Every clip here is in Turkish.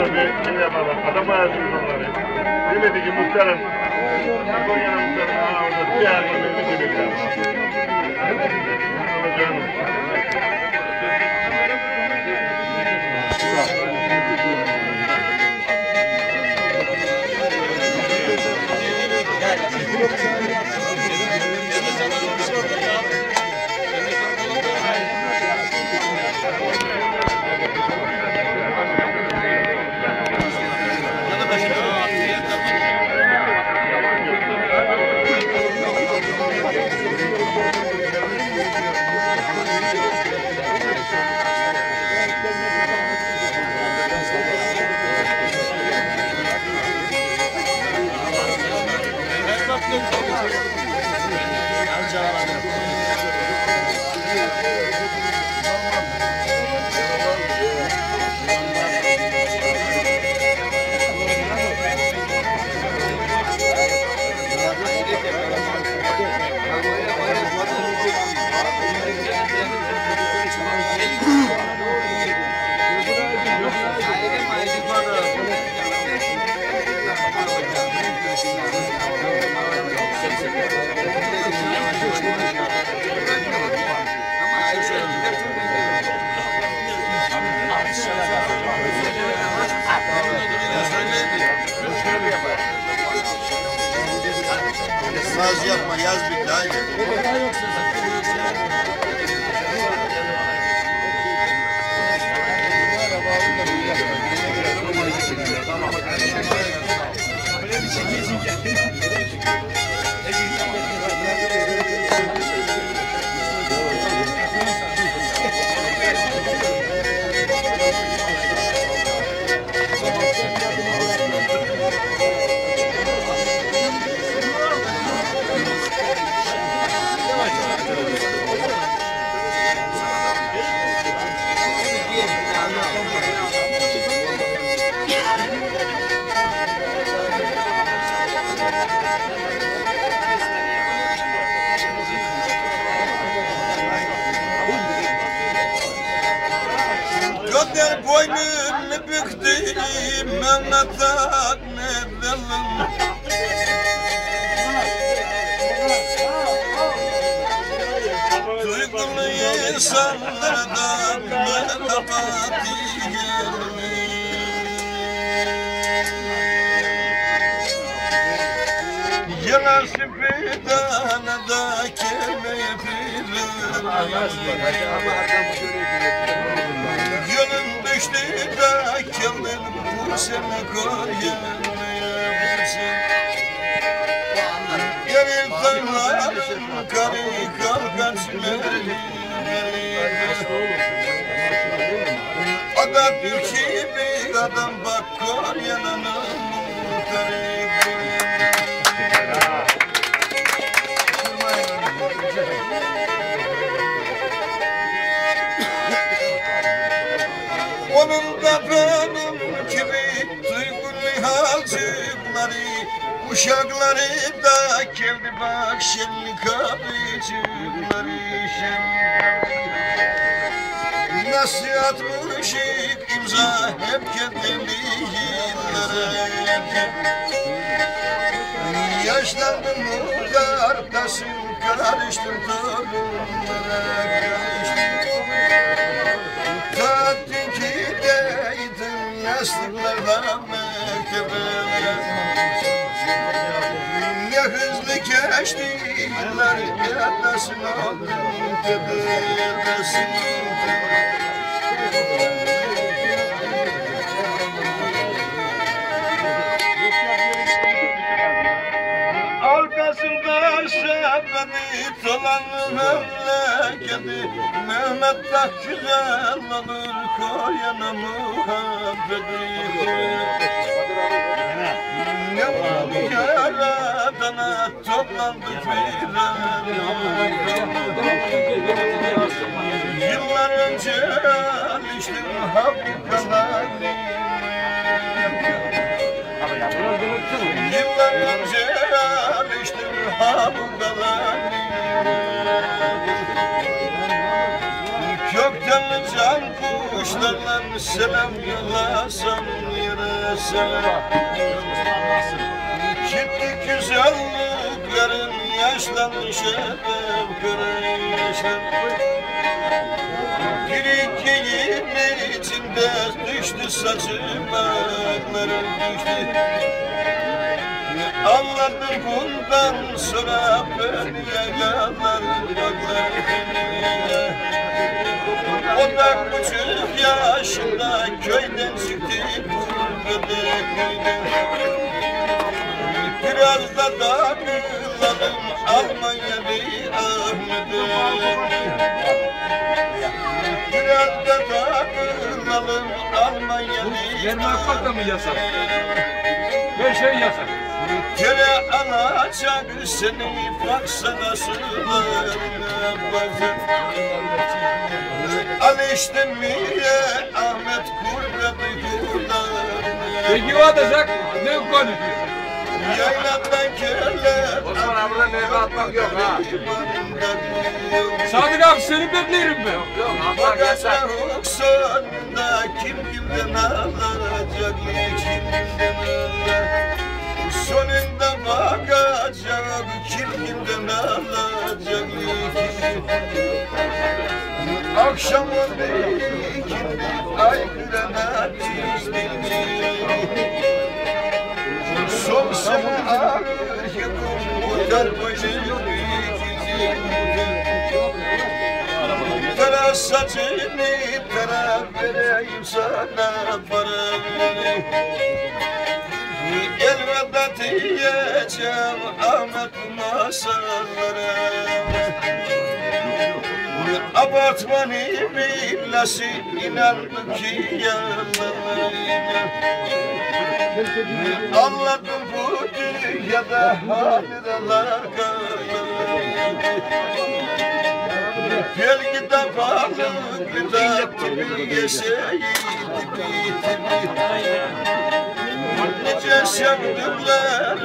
da bir şey yapalım. Adam ayasınız onları. Demedi ki muhtarım. Konya'nın muhtarım. Ha orada bir yer var. Ne demek Olacağını. Naz Mas ia mais as Gönder boynunu büktü Mehmet Aknedel'im Duygulu insanlardan merhamet Gönlüm düştü da kendin bu sene koyamıyorsun Gönül dağların karı kalkan sümeri Atatürk'ü bir Uşakları da geldi bak şenli kapıcıkları Nasıl atmışık imza hep kendiliğinlere Yaşlandım muhtar tasım karıştım torunlara geçtiler dolanır memleketi Mehmet de güzel olur koyana muhabbeti yaradana toplandı filan Yıllar önce alıştım hakkıkalarını Yıllar önce alıştım hakkıkalarını Kökten can kuşlarla selam yollasam ya sana Gitti güzelliklerin yaşlanmış gören yaşlanmış Bir ikiyin içinde düştü saçım ayaklarım düştü. Anladım bundan sonra ben yaylalar baklar O da küçük yaşında köyden çıktı gurbete köyden Biraz da dağılalım Almanya'lı Ahmet'e Biraz da dağılalım Almanya'lı Yerine atmak da mı yasak? Her şey yasak. Tere alacak seni baksana sularına bakın Alıştın mı Ahmet gurbet yurlarına Peki o atacak ne konuşuyor? Abi burada nefes atmak yok ha. Sadık abi seni beklerim ben. Yok atmak Bakacak sonunda kim kimden alacak kim kimden alacak Sonunda bakacak kim kimden alacak kim Akşam oldu ikindi ay gülene muhtar boyu Tara saçını tara vereyim sana para Elveda diyeceğim Ahmet masallara Abartmanı billası inandım ki yalanlarına Anladım bu dünyada hatıralar Belgide balık bir de tipi yeşeği tipi tipi Nice sevdimler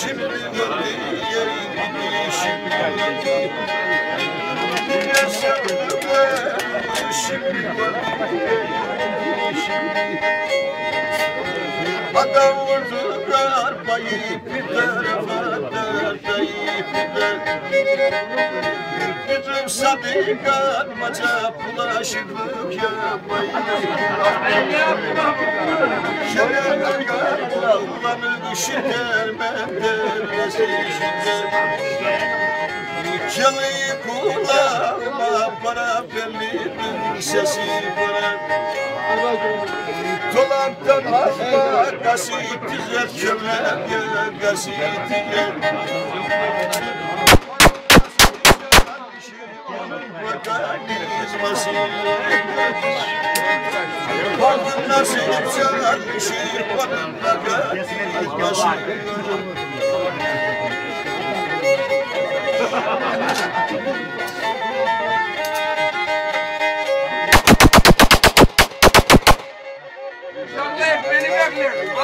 şimdi gördü yerini şimdi gördü Nice sevdimler şimdi gördü yerini şimdi Adam dayı bir tarafa Bizim sadikat maça bulaşıklık yapmayı Şöyle kakar kullanır şeker mender şeker Çalıyı kulağıma para bellidir sesi para Dolaptan dizer çömlek kasit dizer mekanizması Bakın nasıl çalışır bakın mekanizması Bekler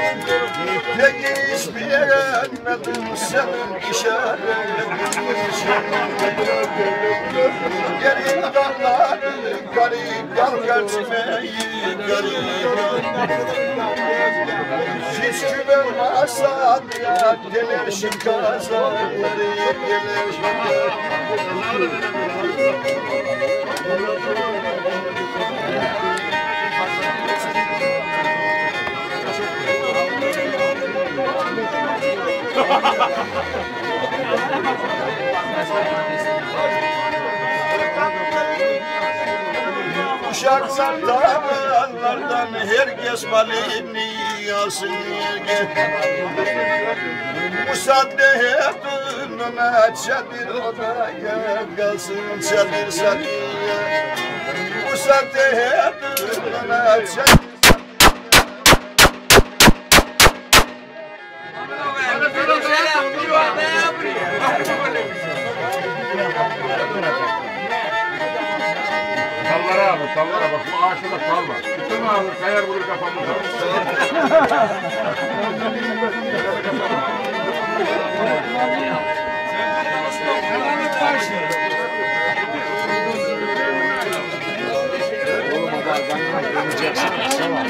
edemedi ki kumi Peki isteyemedim senin işaretini Gelin dağları garip yal geçmeyi garip Hiç güvenmezsen ya gelir şu kazaları gelir Uşaksan dağlardan herkes balini yasın Musadde dununa çadır odaya kalsın çadır sadıya Musadde dununa çadır Sallara abi, sallara bak. Bu ağaçta da sal var. Bütün ağzı kayar bulur kafamıza.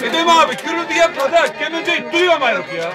Edem abi gürültü yapma da kendimize duyuyorum ya.